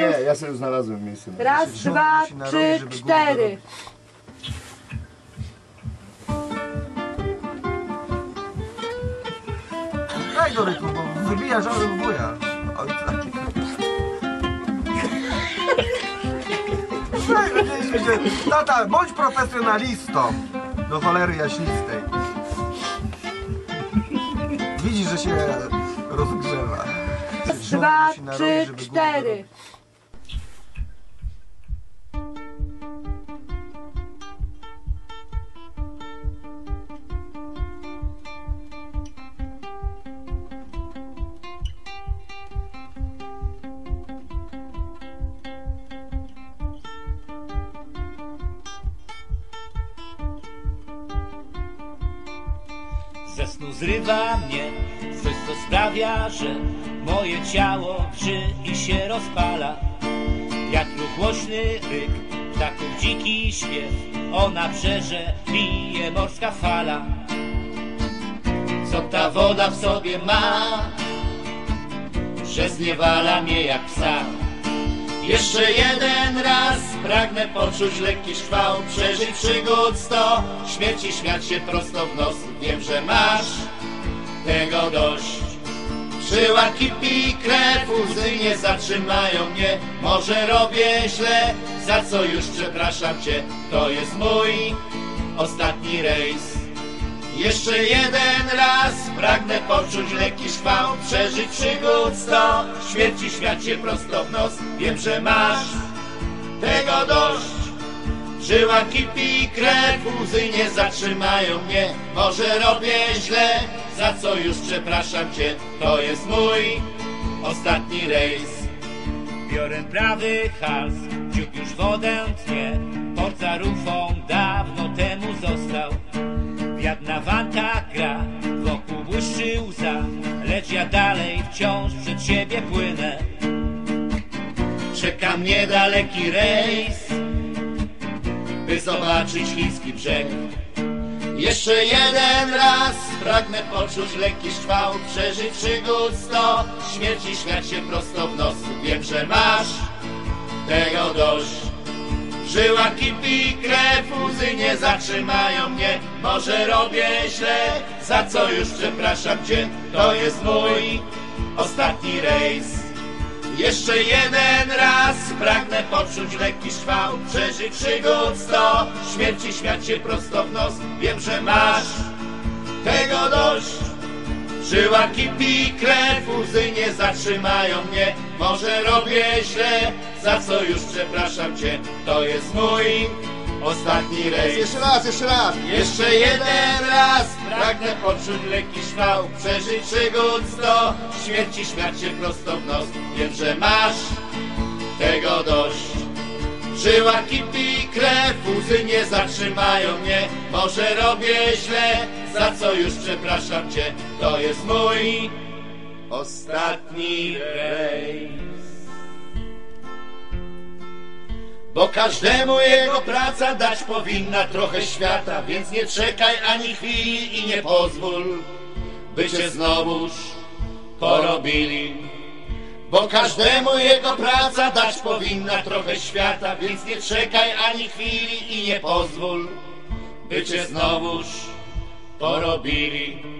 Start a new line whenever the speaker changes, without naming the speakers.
Nie, ja sobie już znalazłem miejsce. na
Raz, dwa, trzy, cztery.
Daj do rytmu, bo wybija żały w wuja. Ojca. Słuchaj, wiedzieliśmy, że... Tata, bądź profesjonalistą. Do cholery jaśnistej. Widzisz, że się rozgrzewa.
Raz, dwa, trzy, cztery.
Ze snu zrywa mnie coś, co sprawia, że moje ciało wrzy i się rozpala. Wiatru głośny ryk, ptaków dziki śpiew, o nabrzeże bije morska fala. Co ta woda w sobie ma, że zniewala mnie jak psa. Jeszcze jeden raz pragnę poczuć lekki szwał, przeżyć przygód sto, śmierci śmiać się prosto w nos. Wiem, że masz tego dość. Żyła kipi krew, łzy nie zatrzymają mnie. Może robię źle, za co już przepraszam cię. To jest mój ostatni rejs. Jeszcze jeden raz pragnę poczuć lekki szwał, przeżyć przygód sto, śmierci śmiać się prosto w nos. Wiem, że masz tego dość. Żyła kipi krew, łzy nie zatrzymają mnie. Może robię źle, za co już przepraszam cię. To jest mój ostatni rejs. Biorę prawy hals, dziób już wodę tnie. Port za rufą dawno temu został. Wiatr na wankach gra, wokół błyszczy łza, lecz ja dalej wciąż przed siebie płynę. Czeka mnie daleki rejs, by zobaczyć chiński brzeg. Jeszcze jeden raz pragnę poczuć lekki szwał, przeżyć przygód sto, śmierci śmiać się prosto w nos. Wiem, że masz tego dość. Żyła kipi krew, łzy nie zatrzymają mnie. Może robię źle, za co już przepraszam cię. To jest mój ostatni rejs. Jeszcze jeden raz pragnę poczuć lekki szwał. Przeżyć przygód sto, śmierci śmiać się prosto w nos. Wiem, że masz tego dość. Żyła kipi krew, łzy nie zatrzymają mnie. Może robię źle, za co już przepraszam cię. To jest mój ostatni rejs.
Jeszcze raz, jeszcze raz.
Jeszcze jeden raz. Pragnę poczuć lekki szwał Przeżyć przygód sto, śmierci śmiać się prosto w nos. Wiem, że masz tego dość. Żyła kipi krew, łzy nie zatrzymają mnie. Może robię źle, za co już przepraszam cię. To jest mój ostatni rejs Bo każdemu jego praca dać powinna trochę świata Więc nie czekaj ani chwili i nie pozwól By cię znowuż porobili bo każdemu jego praca dać powinna trochę świata, więc nie czekaj ani chwili i nie pozwól, by cię znowuż porobili.